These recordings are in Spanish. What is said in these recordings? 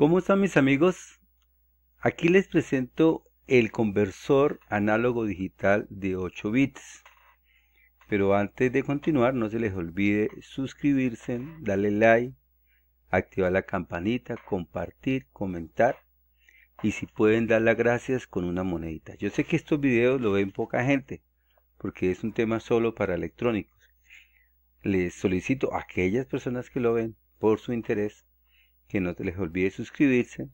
¿Cómo están mis amigos? Aquí les presento el conversor análogo digital de 8 bits. Pero antes de continuar no se les olvide suscribirse, darle like, activar la campanita, compartir, comentar y si pueden dar las gracias con una monedita. Yo sé que estos videos lo ven poca gente porque es un tema solo para electrónicos. Les solicito a aquellas personas que lo ven por su interés que no se les olvide suscribirse,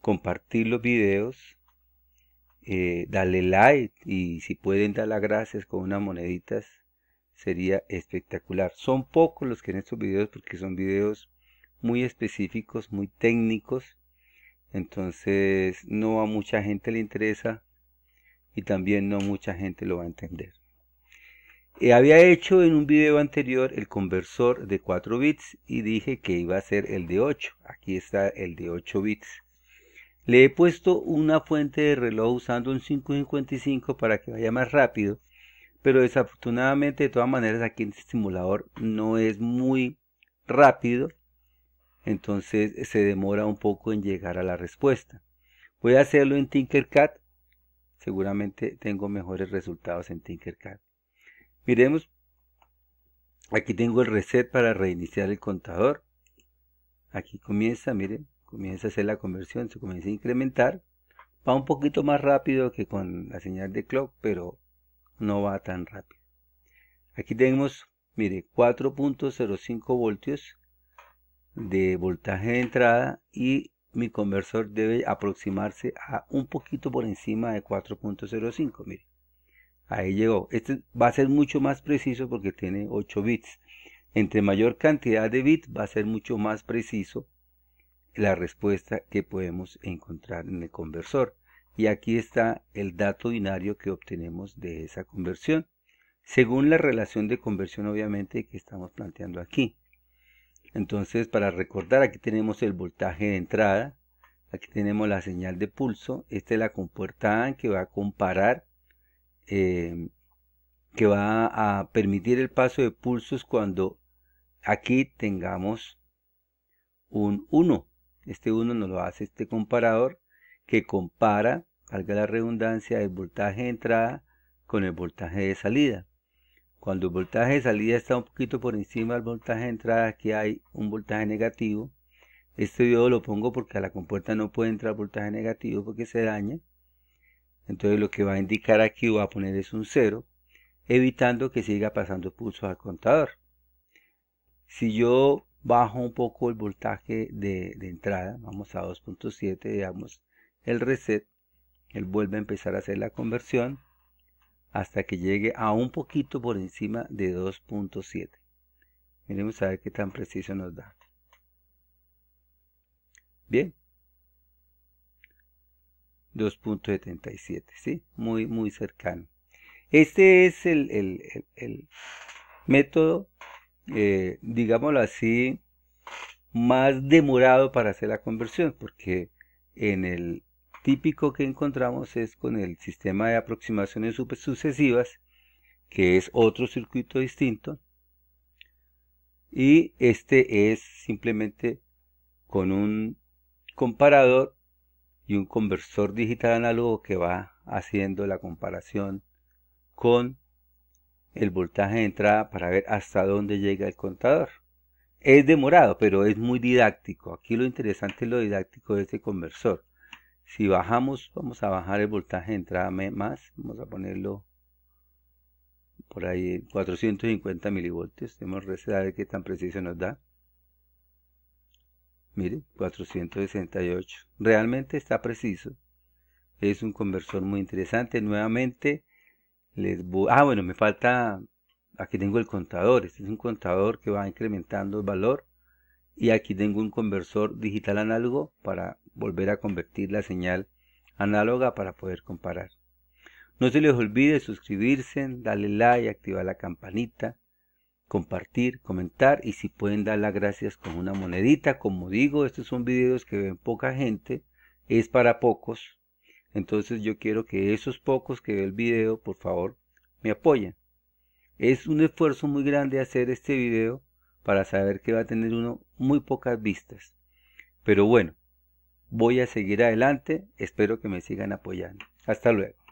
compartir los videos, eh, darle like y si pueden dar las gracias con unas moneditas sería espectacular. Son pocos los que en estos videos porque son videos muy específicos, muy técnicos. Entonces no a mucha gente le interesa y también no mucha gente lo va a entender. Eh, había hecho en un video anterior el conversor de 4 bits y dije que iba a ser el de 8. Aquí está el de 8 bits. Le he puesto una fuente de reloj usando un 555 para que vaya más rápido. Pero desafortunadamente de todas maneras aquí en este simulador no es muy rápido. Entonces se demora un poco en llegar a la respuesta. Voy a hacerlo en Tinkercad. Seguramente tengo mejores resultados en Tinkercad. Miremos, aquí tengo el reset para reiniciar el contador. Aquí comienza, miren, comienza a hacer la conversión, se comienza a incrementar. Va un poquito más rápido que con la señal de clock, pero no va tan rápido. Aquí tenemos, mire, 4.05 voltios de voltaje de entrada y mi conversor debe aproximarse a un poquito por encima de 4.05, mire. Ahí llegó. Este va a ser mucho más preciso porque tiene 8 bits. Entre mayor cantidad de bits va a ser mucho más preciso la respuesta que podemos encontrar en el conversor. Y aquí está el dato binario que obtenemos de esa conversión, según la relación de conversión obviamente que estamos planteando aquí. Entonces, para recordar, aquí tenemos el voltaje de entrada, aquí tenemos la señal de pulso, esta es la compuerta que va a comparar eh, que va a permitir el paso de pulsos cuando aquí tengamos un 1. Este 1 nos lo hace este comparador que compara, valga la redundancia, el voltaje de entrada con el voltaje de salida. Cuando el voltaje de salida está un poquito por encima del voltaje de entrada, aquí hay un voltaje negativo. Este yo lo pongo porque a la compuerta no puede entrar voltaje negativo porque se daña. Entonces lo que va a indicar aquí va a poner es un 0, evitando que siga pasando pulsos al contador. Si yo bajo un poco el voltaje de, entrada, vamos a 2.7, digamos, el reset, él vuelve a empezar a hacer la conversión hasta que llegue a un poquito por encima de 2.7. Miremos a ver qué tan preciso nos da. Bien, 2.77, ¿sí? Muy, muy cercano. Este es el, método, eh, digámoslo así, más demorado para hacer la conversión, porque en el típico que encontramos es con el sistema de aproximaciones sucesivas, que es otro circuito distinto, y este es simplemente con un comparador y un conversor digital análogo que va haciendo la comparación con el voltaje de entrada para ver hasta dónde llega el contador. Es demorado, pero es muy didáctico. Aquí lo interesante es lo didáctico de este conversor. Si bajamos, vamos a bajar el voltaje de entrada más, vamos a ponerlo por ahí 450 milivoltios. Tenemos que ver qué tan preciso nos da. Mire, 468. Realmente está preciso. Es un conversor muy interesante. Nuevamente, les voy... Ah, bueno, me falta... Aquí tengo el contador. Este es un contador que va incrementando el valor. Y aquí tengo un conversor digital análogo para volver a convertir la señal análoga para poder comparar. No se les olvide suscribirse, darle like, activar la campanita compartir, comentar y si pueden dar las gracias con una monedita. Como digo, estos son videos que ven poca gente, es para pocos. Entonces yo quiero que esos pocos que ven el video, por favor, me apoyen. Es un esfuerzo muy grande hacer este video para saber que va a tener uno muy pocas vistas. Pero bueno, voy a seguir adelante. Espero que me sigan apoyando. Hasta luego.